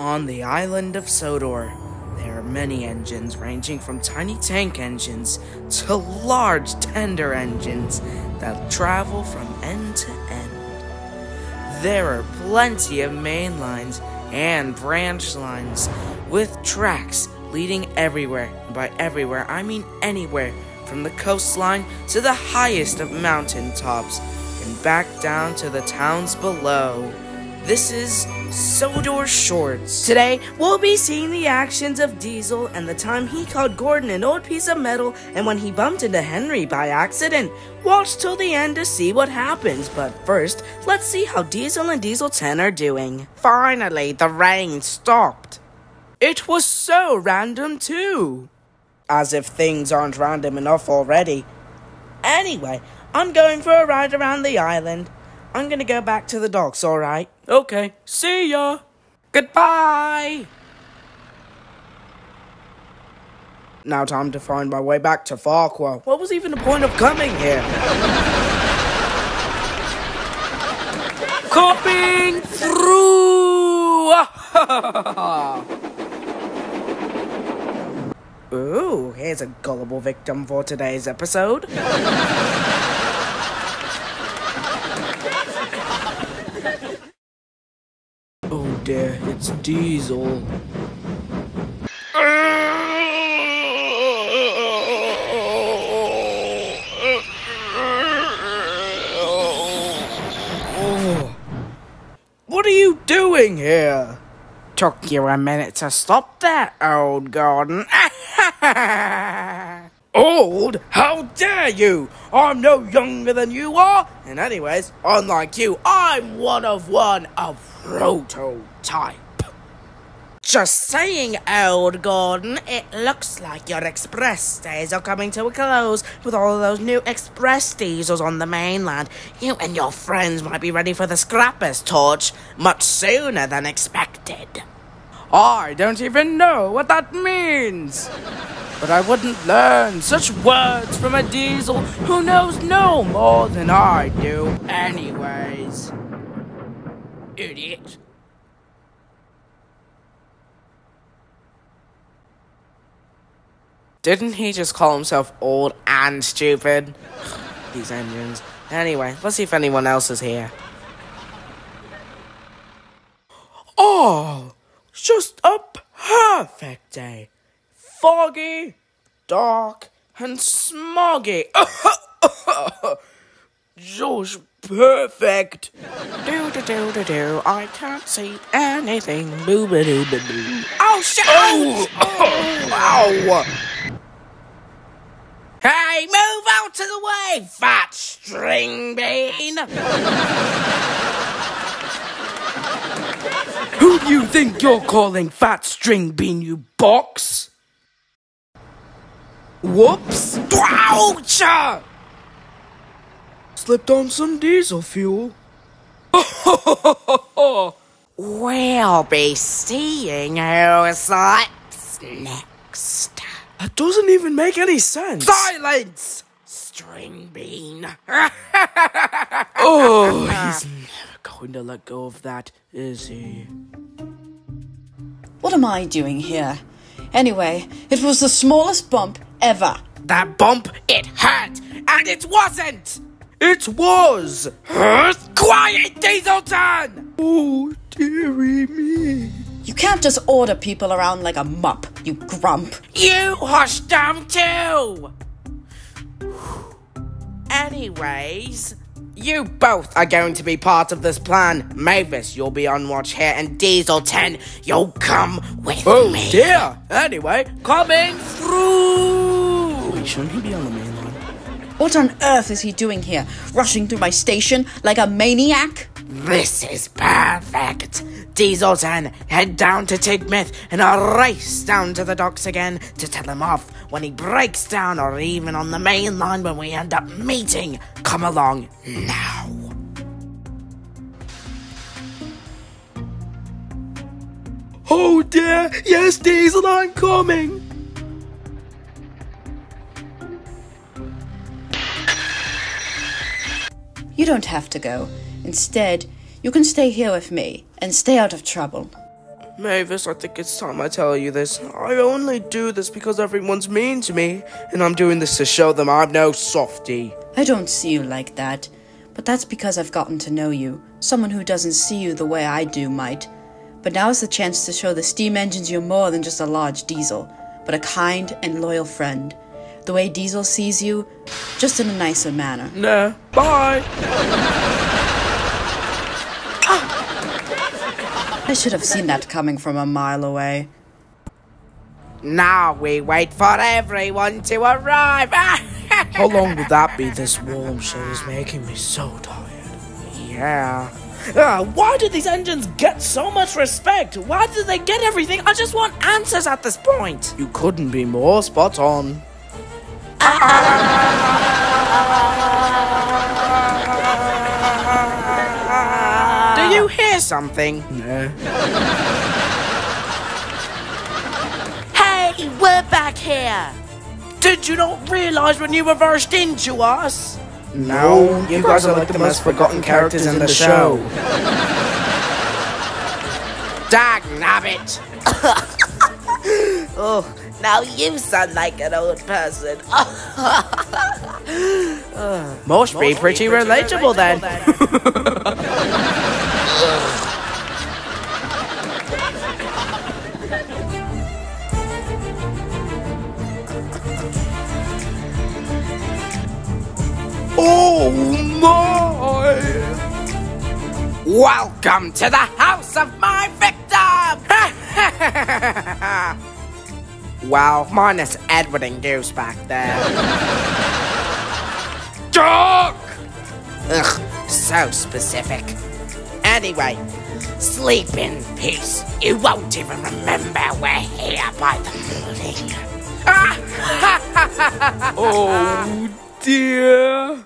On the island of Sodor, there are many engines ranging from tiny tank engines to large tender engines that travel from end to end. There are plenty of main lines and branch lines with tracks leading everywhere. And by everywhere, I mean anywhere, from the coastline to the highest of mountain tops and back down to the towns below. This is Sodor Shorts. Today, we'll be seeing the actions of Diesel and the time he called Gordon an old piece of metal and when he bumped into Henry by accident. Watch till the end to see what happens, but first, let's see how Diesel and Diesel 10 are doing. Finally, the rain stopped. It was so random, too. As if things aren't random enough already. Anyway, I'm going for a ride around the island. I'm gonna go back to the docks, alright? Okay, see ya! Goodbye! Now time to find my way back to Farquhar. What was even the point of coming here? Coming through! Ooh, here's a gullible victim for today's episode. oh dear, it's Diesel. Oh. What are you doing here? Took you a minute to stop that, old Gordon. old? How dare you? I'm no younger than you are. And anyways, unlike you, I'm one of one, a prototype. Just saying, old Gordon, it looks like your express days are coming to a close with all of those new express diesels on the mainland. You and your friends might be ready for the scrappers torch much sooner than expected. I don't even know what that means. But I wouldn't learn such words from a diesel who knows no more than I do, anyways. Idiot. Didn't he just call himself old and stupid? These engines. Anyway, let's see if anyone else is here. Oh, just a perfect day. Foggy, dark, and smoggy. Just perfect. Do do do do do. I can't see anything. Boo ba doo ba boo. Oh shit! Oh, oh, ow! Hey, move out of the way, fat string bean! Who do you think you're calling fat string bean, you box? Whoops! Ouch! Slipped on some diesel fuel. we'll be seeing who slips next. That doesn't even make any sense. Silence! String bean. oh, he's never going to let go of that, is he? What am I doing here? Anyway, it was the smallest bump ever. That bump, it hurt, and it wasn't! It was! Quiet, Dieselton! Oh, dearie me. You can't just order people around like a mup, you grump. You hush down too! Anyways, you both are going to be part of this plan. Mavis, you'll be on watch here, and Diesel 10, you'll come with Oh me. dear! Anyway, coming through! Wait, shouldn't he be on the main line? What on earth is he doing here? Rushing through my station like a maniac? This is perfect. Diesel 10, head down to Tidmouth and I'll race down to the docks again to tell him off when he breaks down or even on the main line when we end up meeting. Come along now. Oh dear! Yes, Diesel, I'm coming! You don't have to go. Instead, you can stay here with me and stay out of trouble. Mavis, I think it's time I tell you this. I only do this because everyone's mean to me, and I'm doing this to show them I'm no softy. I don't see you like that. But that's because I've gotten to know you. Someone who doesn't see you the way I do might. But now's the chance to show the steam engines you're more than just a large diesel, but a kind and loyal friend. The way Diesel sees you, just in a nicer manner. Nah, bye. I should have seen that coming from a mile away. Now we wait for everyone to arrive. How long will that be? This warm shit is making me so tired. yeah. Uh, why do these engines get so much respect? Why do they get everything? I just want answers at this point. You couldn't be more spot on. Do you hear something? Nah. Hey, we're back here. Did you not realize when you reversed into us? No, you guys are like the most forgotten characters in the show. Dag nabbit. Oh, now you sound like an old person. Uh, Must be pretty relatable then. oh my! Welcome to the house of my victim. well, minus Edward and Goose back there. Dog. Ugh, so specific. Anyway, sleep in peace. You won't even remember we're here by the morning. Oh dear.